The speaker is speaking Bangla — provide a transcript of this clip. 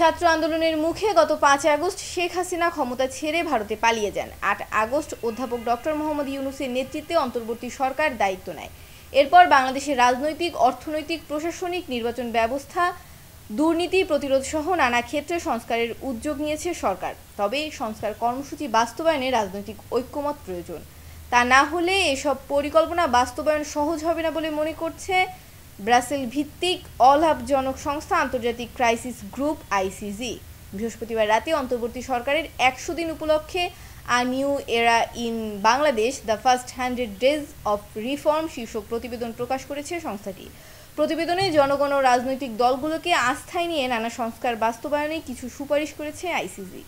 ছাত্র আন্দোলনের মুখে গত পাঁচ আগস্ট শেখ হাসিনা ক্ষমতা ছেড়ে ভারতে পালিয়ে যান। আট আগস্ট অধ্যাপক ডক্টর মোহাম্মদ ইউনুসের নেতৃত্বে অন্তর্বর্তী সরকার দায়িত্ব নেয়। এরপর বাংলাদেশের রাজনৈতিক, অর্থনৈতিক, প্রশাসনিক নির্বাচন ব্যবস্থা, দুর্নীতি প্রতিরোধ সহ নানা ক্ষেত্রে সংস্কারের উদ্যোগ নিয়েছে সরকার। তবে সংস্কার কর্মসূচি বাস্তবায়নে রাজনৈতিক ঐক্যমত প্রয়োজন। তা না হলে এসব পরিকল্পনা বাস্তবায়ন সহজ হবে না বলে মনে করছে ব্রাসেল ভিত্তিক অলাভজনক সংস্থা আন্তর্জাতিক ক্রাইসিস গ্রুপ আইসিজি বৃহস্পতিবার রাতে অন্তর্বর্তী সরকারের একশো দিন উপলক্ষে a new era in Bangladesh, the first hundred days of reform শীর্ষক প্রতিবেদন প্রকাশ করেছে সংস্থাটি। প্রতিবেদনে জনগণ ও রাজনৈতিক দলগুলোকে আস্থায় নিয়ে নানা সংস্কার বাস্তবায়নে কিছু সুপারিশ করেছে আইসিজি